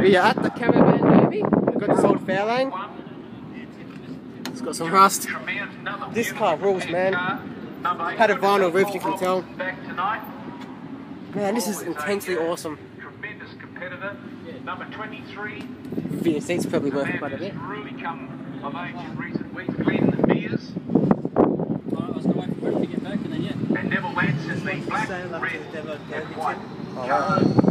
Are you at the cameraman, derby. We've got this old Fairlane. It's got some rust. This car rules, man. Had a vinyl roof, you can tell. Man, this is intensely awesome. Tremendous competitor. Number 23. VSC's probably worth quite a bit. really come of age in recent weeks. Glenn Mears I was going to wait for Brett to get back and then yeah. and Neville Lance in the black, red, and white.